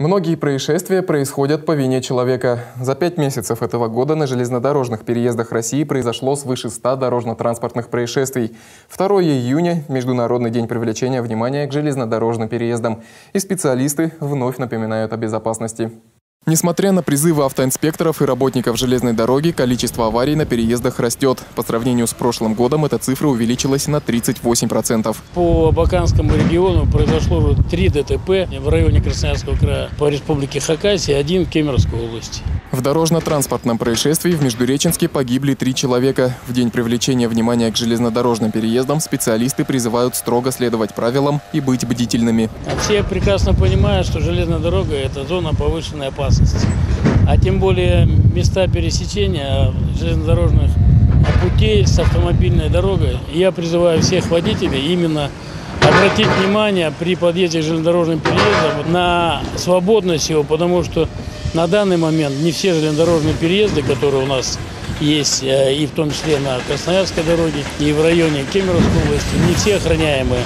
Многие происшествия происходят по вине человека. За пять месяцев этого года на железнодорожных переездах России произошло свыше 100 дорожно-транспортных происшествий. 2 июня – Международный день привлечения внимания к железнодорожным переездам. И специалисты вновь напоминают о безопасности. Несмотря на призывы автоинспекторов и работников железной дороги, количество аварий на переездах растет. По сравнению с прошлым годом эта цифра увеличилась на 38%. По Абаканскому региону произошло уже три ДТП в районе Красноярского края, по республике Хакасия, один в Кемеровской области. В дорожно-транспортном происшествии в Междуреченске погибли три человека. В день привлечения внимания к железнодорожным переездам специалисты призывают строго следовать правилам и быть бдительными. Все прекрасно понимают, что железная дорога – это зона повышенной опасности безопасности. А тем более места пересечения железнодорожных путей с автомобильной дорогой. Я призываю всех водителей именно обратить внимание при подъезде к железнодорожным переездам на свободность его, потому что на данный момент не все железнодорожные переезды, которые у нас есть, э, и в том числе на Красноярской дороге, и в районе Кемеровской области, не все охраняемые.